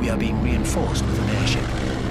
We are being reinforced with an airship.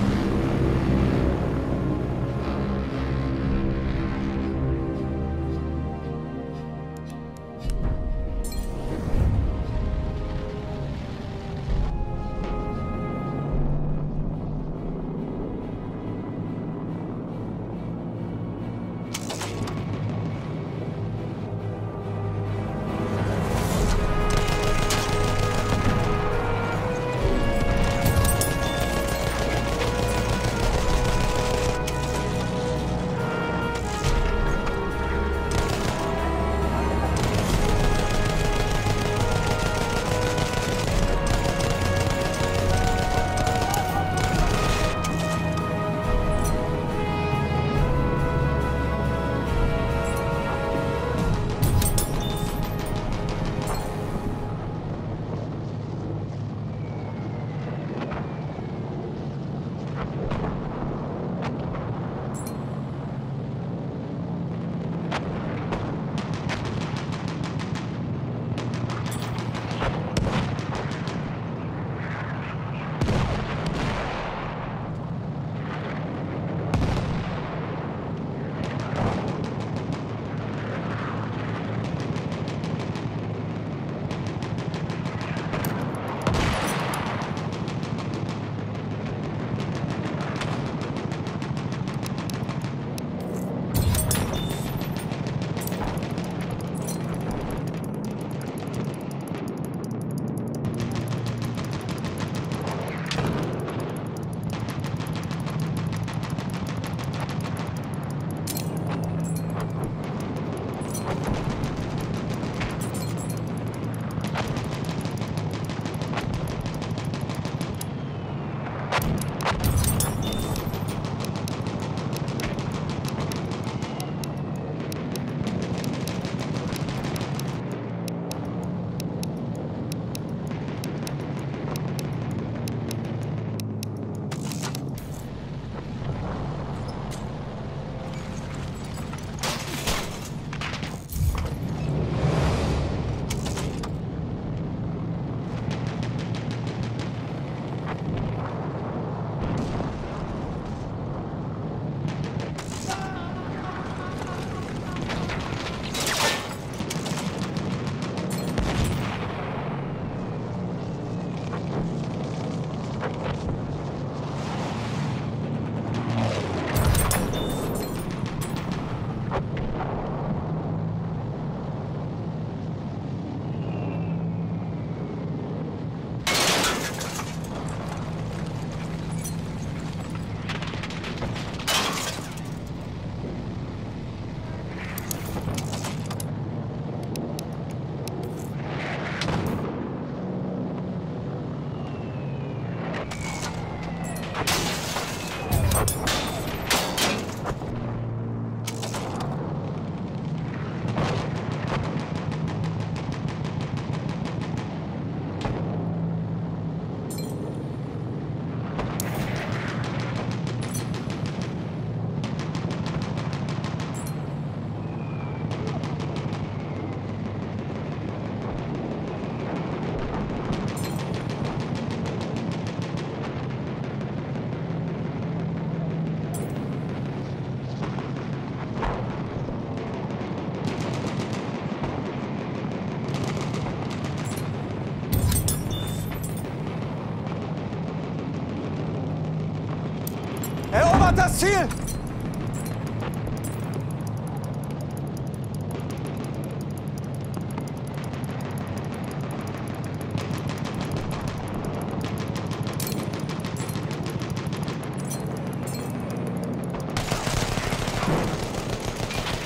Ziel!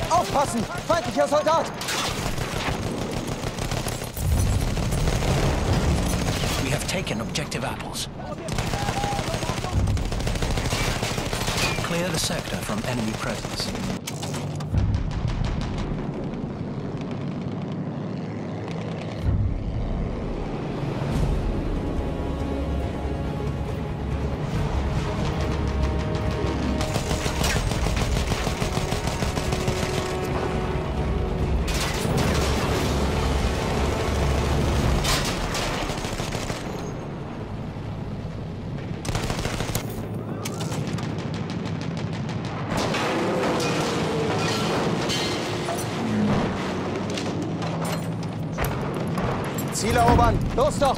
Aufpassen! Feindlicher Soldat! We have taken objective apples. Clear the sector from enemy presence. Ziel erobern! Los doch!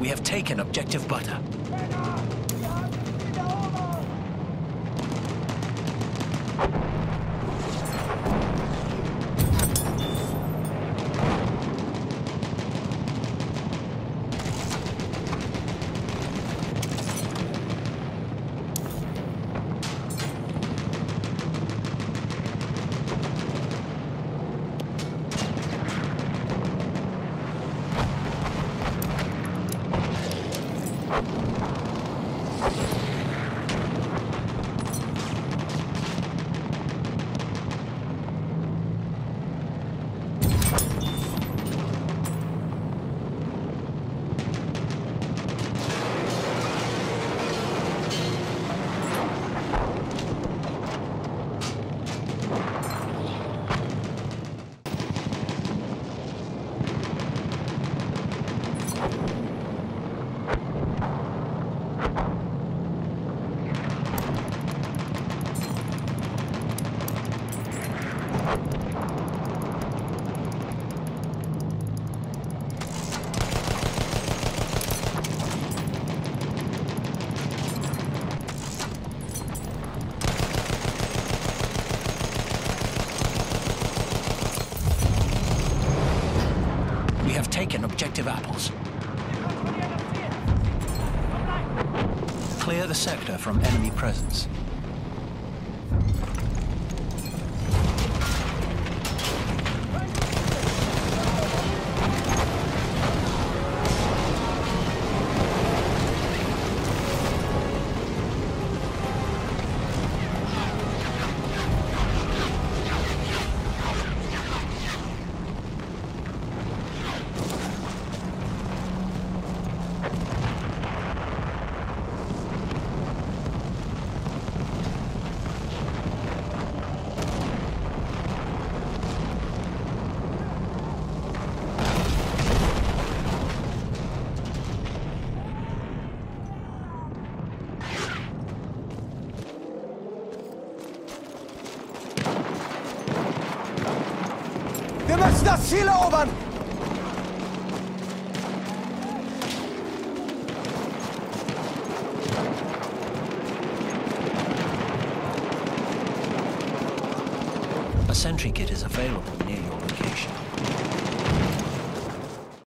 We have taken objective butter. Taken objective apples. Clear the sector from enemy presence. Ziel erobern! A sentry kit is available near your location.